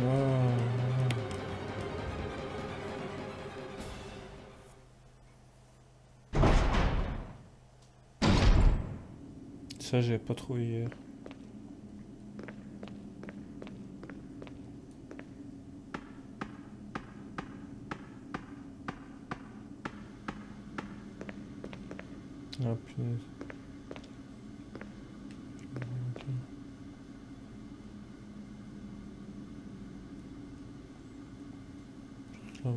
Ah. Ça, j'ai pas trouvé hier. Ah. Ça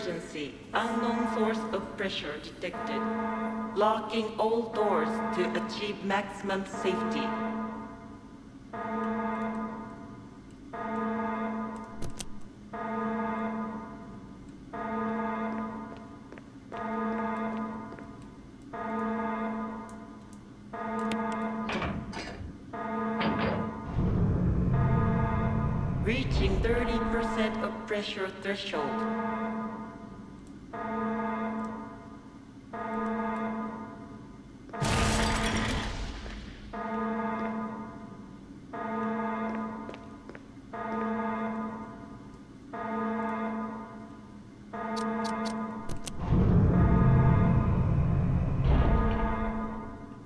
Emergency. Unknown source of pressure detected. Locking all doors to achieve maximum safety. Reaching 30% of pressure threshold.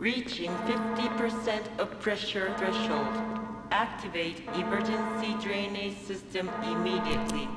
Reaching 50% of pressure threshold. Activate emergency drainage system immediately.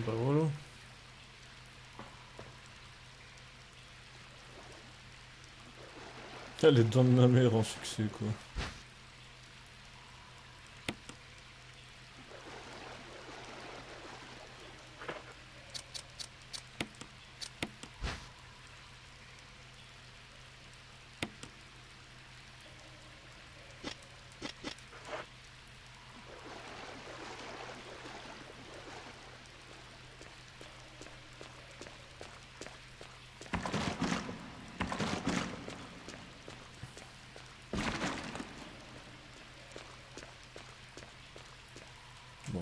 Sempre volo. Ah, les dents de ma mère en succès, quoi.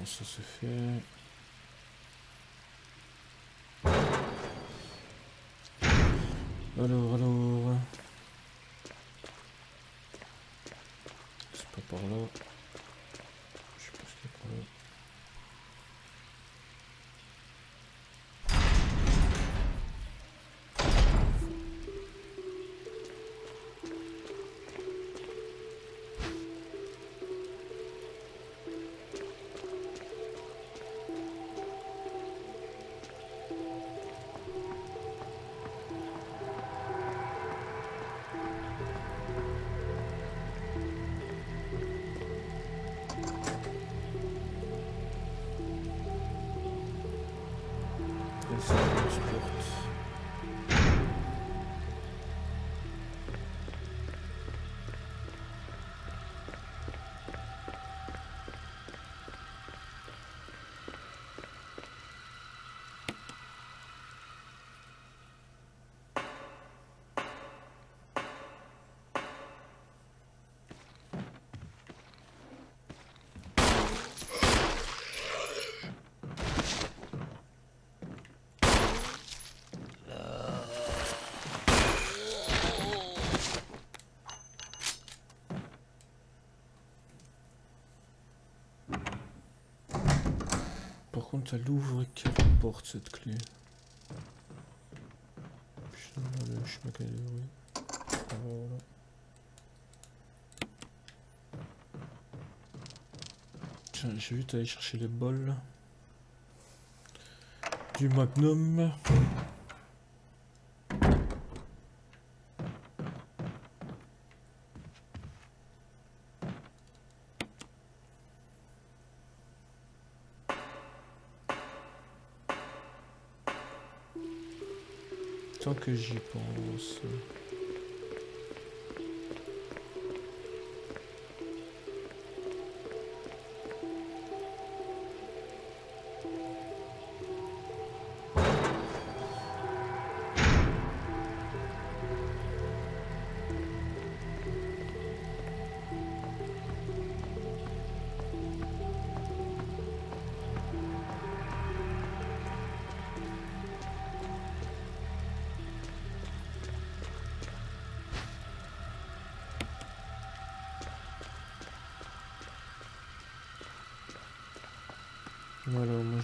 Ça c'est fait. Alors, alors. Contre, elle ouvre quelle porte cette clé Putain, le chemin qu'elle est voilà. Tiens, j'ai vite aller chercher les bols. Du magnum. Que j'y pense.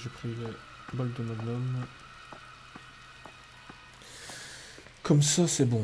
J'ai pris les balles de magnum. Comme ça, c'est bon.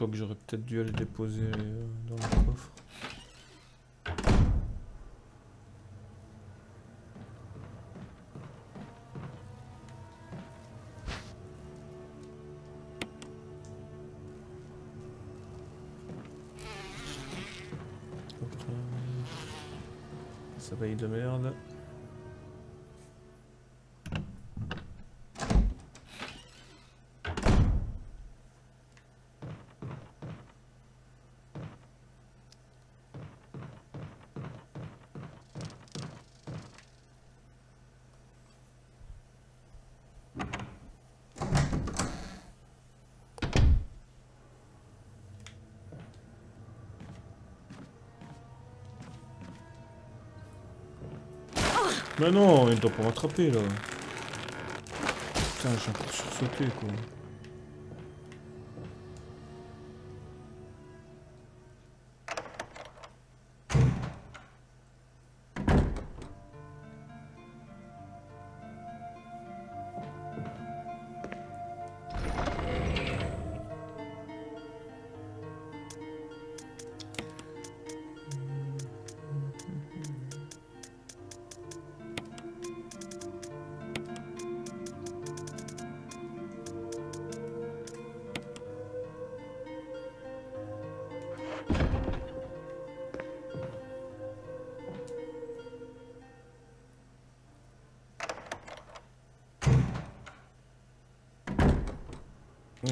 Quoique j'aurais peut-être dû aller déposer euh, dans le coffre. Mais non, il doit pas m'attraper là. Putain, j'ai encore sursauté quoi.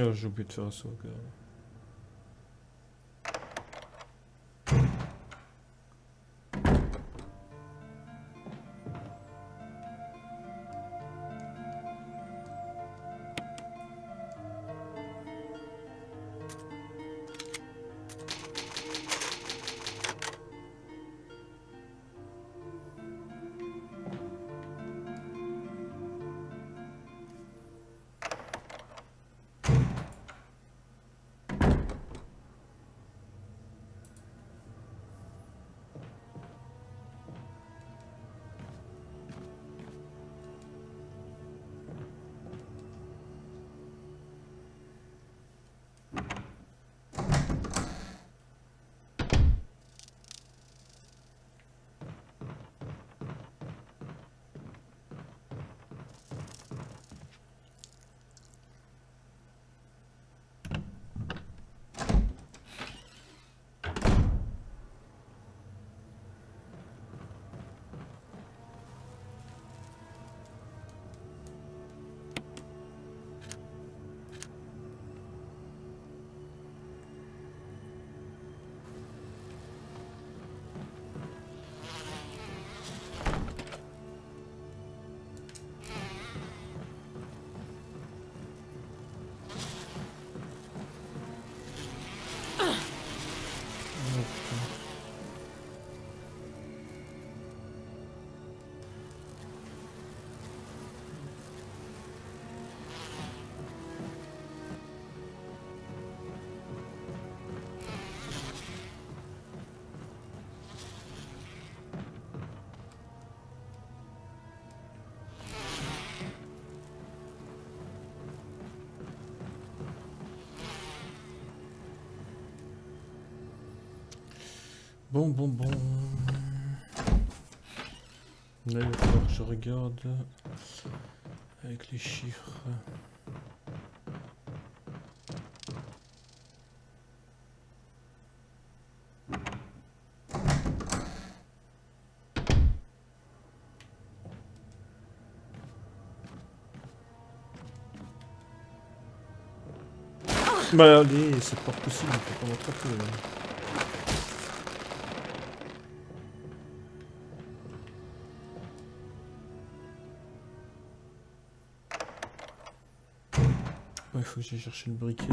Oh, j'ai oublié de faire. Bon, bon, bon. Là, il va falloir que je regarde avec les chiffres. Bah allez, c'est pas possible, il faut pas m'attraper. Faut que j'aille chercher le briquet.